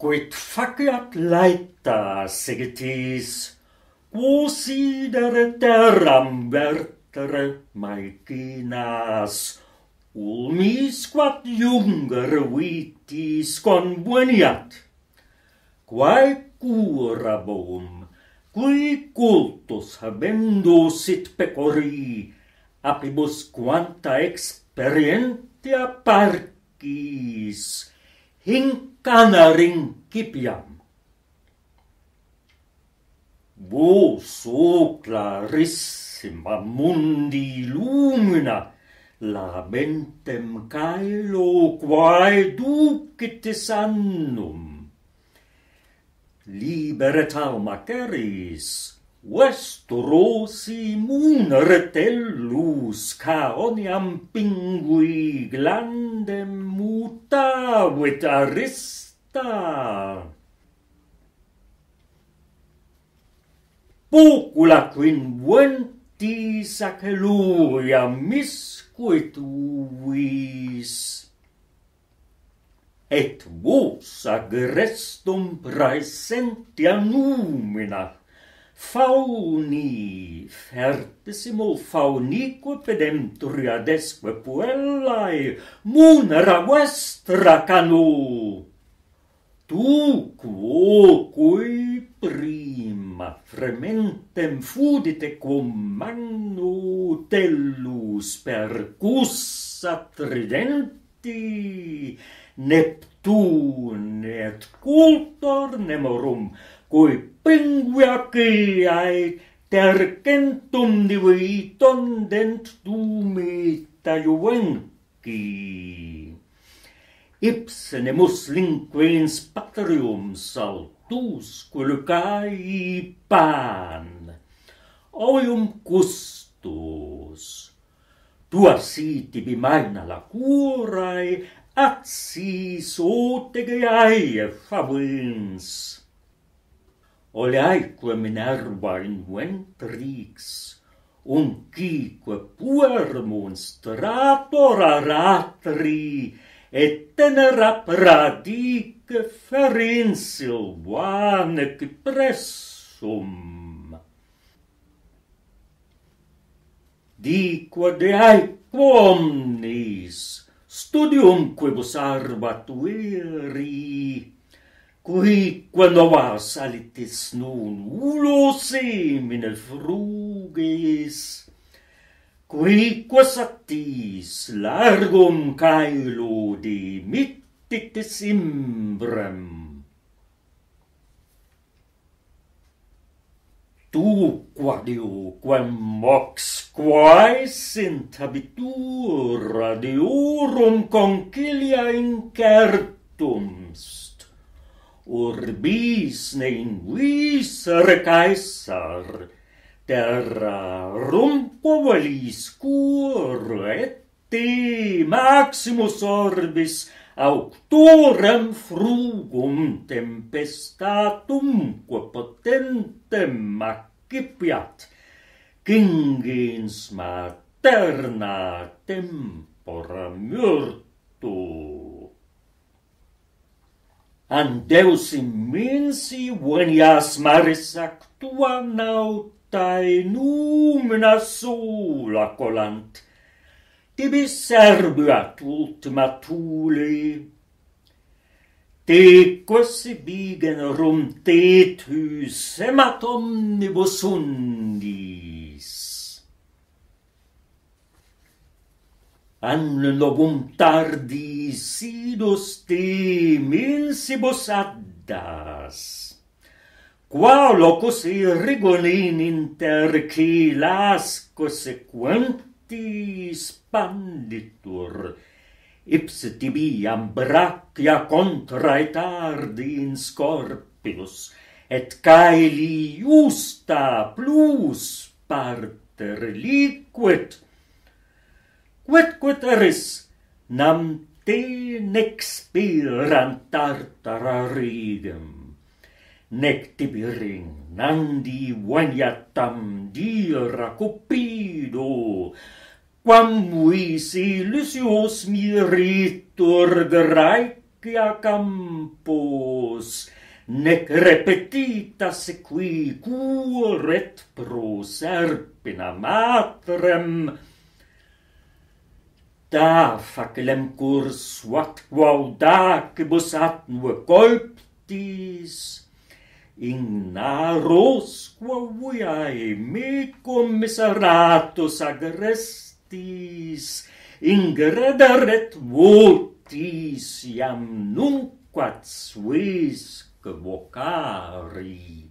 quid faciat laeta segetis, quos terram vertere maecinas, ulmis quat junger vitis conveniat, quae curabum, qui cultus habendo sit pecori, apibus quanta experientia parcis, hinkanarinkipiam. Wo so clarissima mundi lumina labentem caelo quae ducitis annum. Liberet alma ceris, Westrosi mun retellus ca oniam pingui glandem mutavit arista. Pocula quin ventis aceluia miscuit uvis et vos agrestum praesentia numina fauni fertissimo faunique pedemtoriadesque puellae munera vestra canu. Tu quo cui prima frementem fudite cum magnu tellus percussa tridenti. Neptune et cultor nemorum, cui penguache ai tercentum diviton dent dumita juvenci. Ipsenemus linquens patrium saltus quilicae pan, oium custus. Tua siti bimaina si sote otegeae favens oleaeque Minerva inventrix, uncique puer monstrator aratri, et tenera pradique ferin vanec pressum. Dique de aequo omnis, studium quibus arbat viri, quando vas alitis nun ulo semine fruges, Quique satis largum caelo de mittitis imbrem. Tu, quadio, quem mox quae sint habitura deorum concilia incertums, urbis nein vis caesar terra rumpo valis cur et te maximus orbis auctorem frugum tempestatum quo potentem accipiat kingens materna tempora myrtus an deus in minsi venias maris actua nautae numina sola colant, tibi serbiat ultima tuli. Te quasi bigen rum tetus emat omnibus undis. an novum tardi sidus te milsibus addas. Qua locus irrigonin inter qui lasco sequenti spanditur, ipse tibi ambracia et ardi in scorpius, et caeli justa plus parter liquet, vetquet eris, nam ten expirant tartararidem. Nec tibiring nandi vaniatam dira cupido, quam vis illusios miritur Graecia campos, nec repetitas qui curet pro serpina matrem, تافك لم كورس واتقوى وداك بسات colptis. In naros quae me commissaratus agrestis. In grederet votis iam nunquat suis vocari.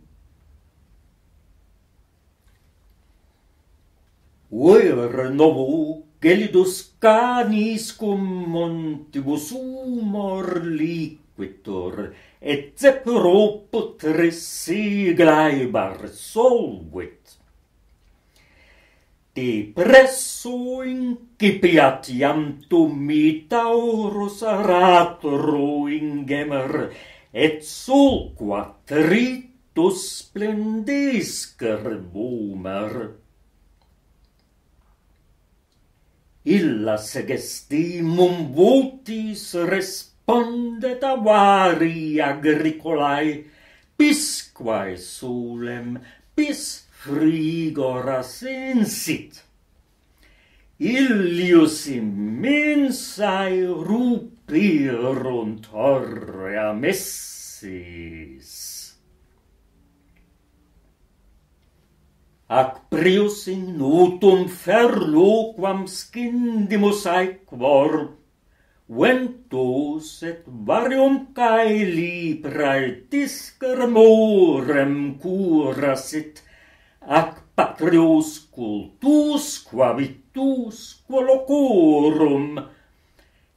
Uer novum gelidus canis cum montibus humor liquitur, et zephyr oput resiglae solvit. Te presso incipiat iam tu mitaurus ratro ingemer, et sulqua tritus splendiscer boomer. illa segestimum vultis respondet avari agricolae, pisquae sulem, pis frigora sensit. Illius immensae rupirunt horrea messis. ac prius in utum ferluquam scindimus aequor, ventus et varium caeli praetiscer morem curasit, ac patrius cultus quavitus quolocorum,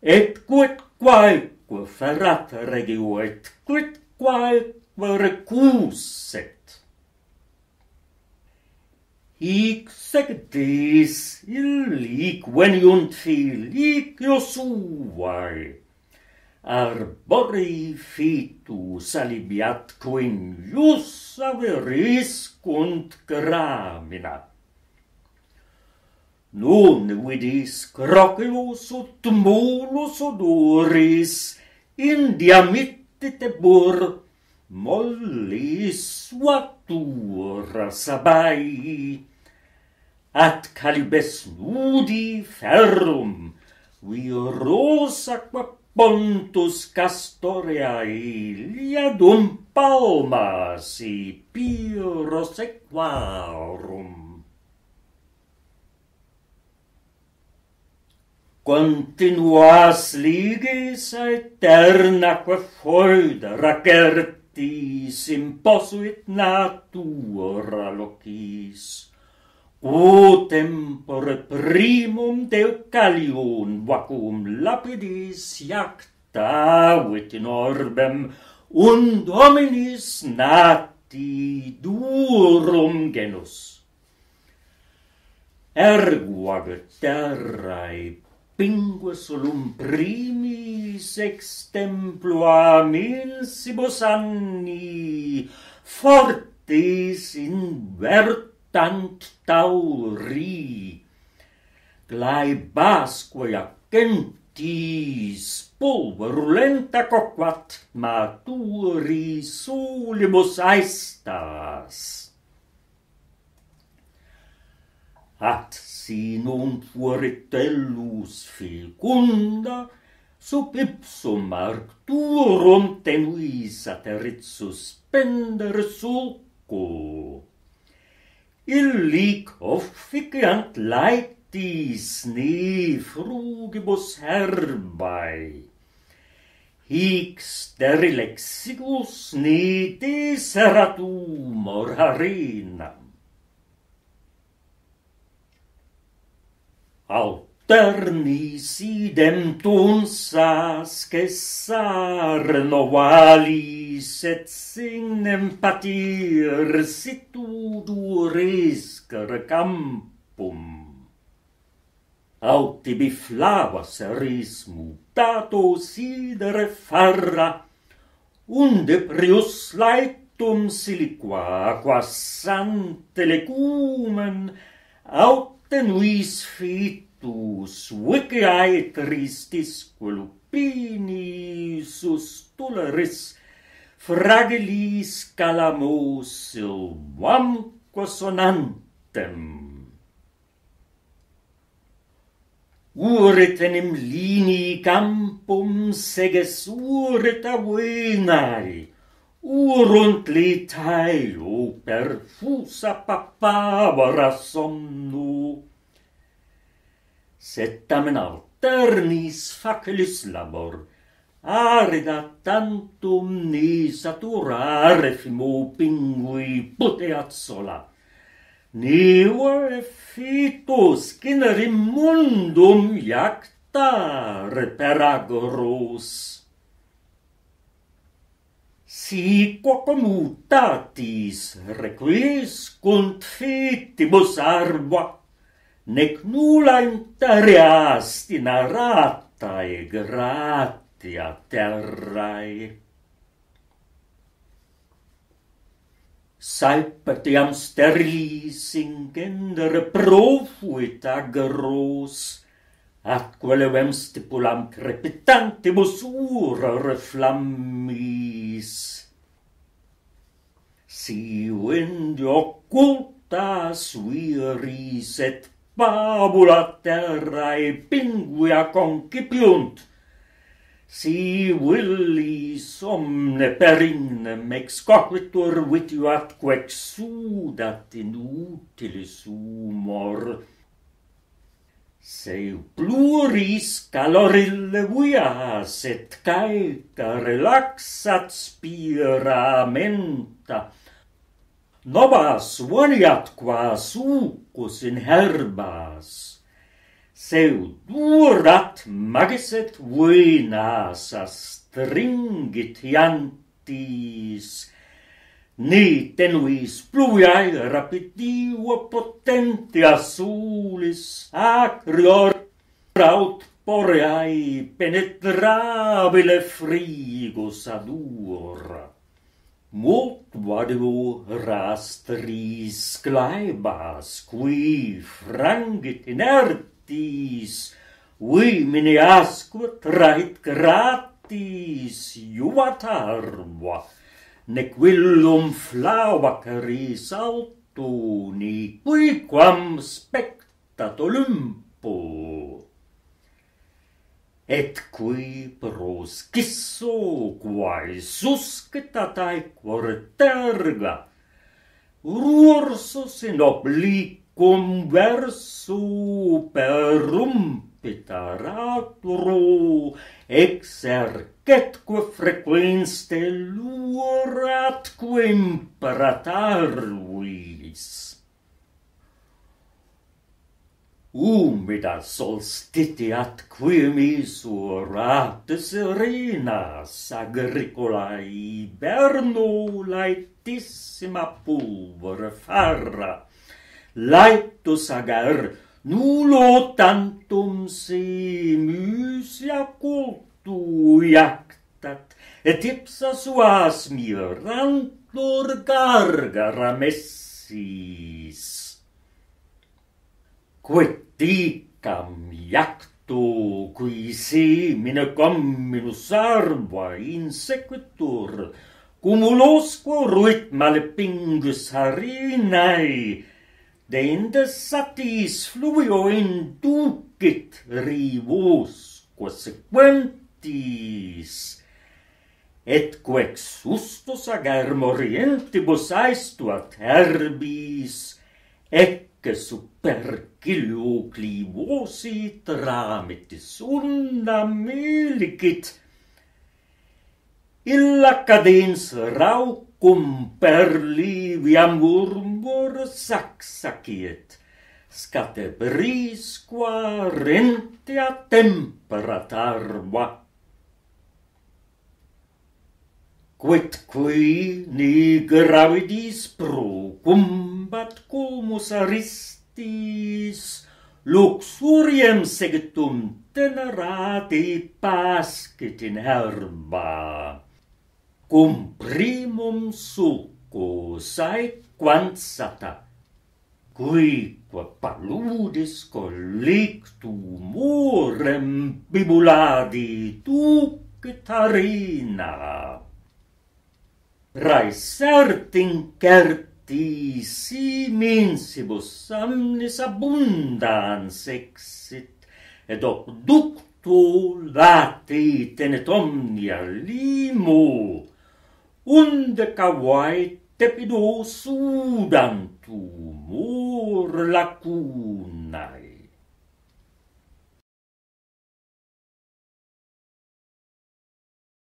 et quid quaeque ferrat regio, et quid quaeque recuset, Ik sektis illic veniunt filic Iosuae. Arbori fitus alibiat quin ius averiscunt gramina. Nun vidis Crocus ut mulus odoris, in diamittite bur, mollis vatura sabai at calibes nudi ferrum, viros qua pontus castoreae liadum palmas i pyros equarum. Continuas liges aeternaque foida racertis imposuit natura locis O tempore primum Deucalion vacuum lapidis iactavit in orbem, und hominis nati durum genus. Ergo ag terrae pingue solum primis ex templo milsibus anni fortis in vert tant tauri. Glaibasque accentis pulverulenta coquat maturi sulibus aestas. At si non pueritellus fecunda sub ipsum arcturum tenuis aterit pender sulco illic officiant laetis ne frugibus herbae. Hic sterilexigus ne deserat humor arenam. Alternis idem tunsas cessar novalis, sed sin empatir situ durescer campum. Aut tibi flavas seris mutato sidere farra, unde prius laetum siliqua, qua sante legumen, aut tenuis fitus, viciae tristis sus tuleris, fragilis calamoso quosonantem sonantem. Uretenim linii campum seges uret venae, urunt litae o perfusa papavara somnu. Sed tamen alternis facilis labor, arida tantum ni saturare fimu pingui puteat sola. Niva fitus cinerim mundum iactare per. Si quocum mutatis requiscunt fitibus arba, nec nulla interiast in aratae grat bestia terrae. Salpetiam sterilis ingendere profuit agros, atque levem stipulam crepitantibus urere flammis. Si vendi occultas viris et pabula terrae pinguia concipiunt, Si willi somne perinem excoquitur vitio atque exudat in utilis humor. Se pluris calorille vias et caeta relaxat spira menta, novas voliat qua sucus in herbas, seudurat mageset vuinas astringitantis ni tenuis pluviae rapidio potentia sulis acrior raut poreae penetrabile frigos adur. Mult vadivo rastris claibas, qui frangit inert gratis. Ui mine asque traet gratis, iuvat arva, nec villum flava caris autuni, qui quam spectat Olympo. Et qui pro scisso, quae aequor terga, ruorsus in oblique, cum versu per ratro exercetque frequenste luratque imperatarvis. Umida solstitiat quimis orate serenas agricolae berno laetissima pulvere farra, laetus agar, nullo tantum si musia cultu iactat, et ipsa suas mirantur gargara messis. Queticam iactu qui semine comminus arba insequitur, cumulosquo ruit malepingus harinae, Dendes satis fluvio inducit rivos consequentis. Et quex sustos agar morientibus aestu herbis, ecce supercilio clivosi tramitis urna milicit. Illa cadens raucum per liviam Maribor Saxaciet, scatebrisqua rentea temperat arva. Quet qui ni gravidis pro cumbat aristis, luxuriem segtum tenerati pascit in herba, cum primum sub cosai quansata, quique paludis collictumorem bibuladi tu catarina. Raesert incerti si minsibus amnis abundans exit, et hoc ductu lati tenet omnia limo, unde cavait tepido sudantum ur lacun.